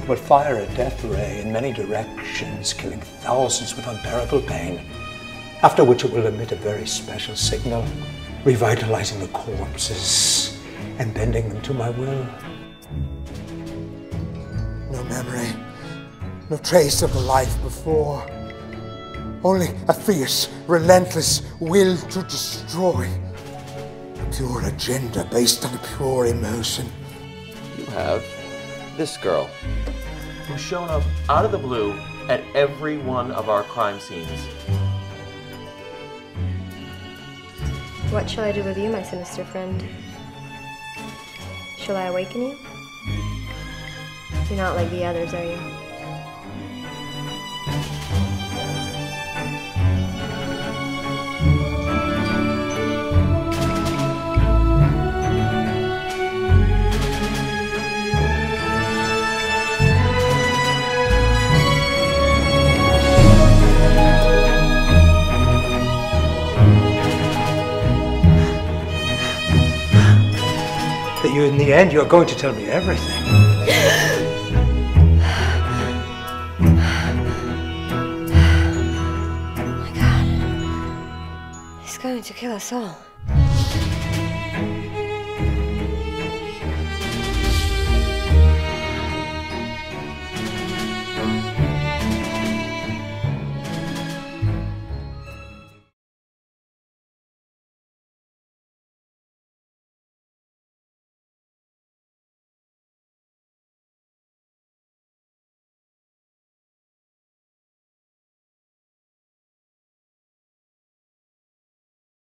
would fire a death ray in many directions, killing thousands with unbearable pain, after which it will emit a very special signal, revitalizing the corpses and bending them to my will. No memory, no trace of the life before. Only a fierce, relentless will to destroy. A pure agenda based on a pure emotion. You have this girl who's shown up out of the blue at every one of our crime scenes. What shall I do with you, my sinister friend? Shall I awaken you? You're not like the others, are you? That you, in the end, you're going to tell me everything. Oh my God. He's going to kill us all.